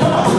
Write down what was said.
아